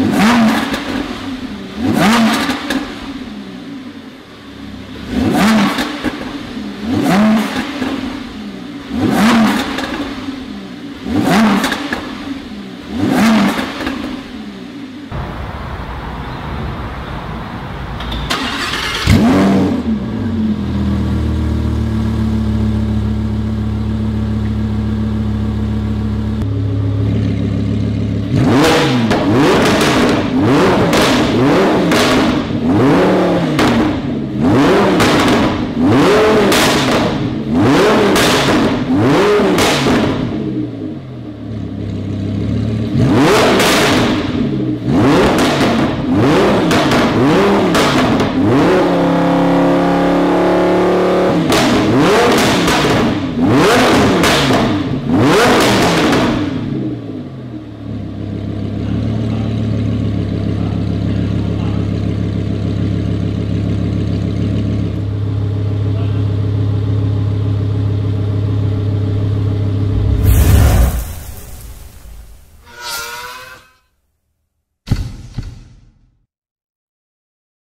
Yeah.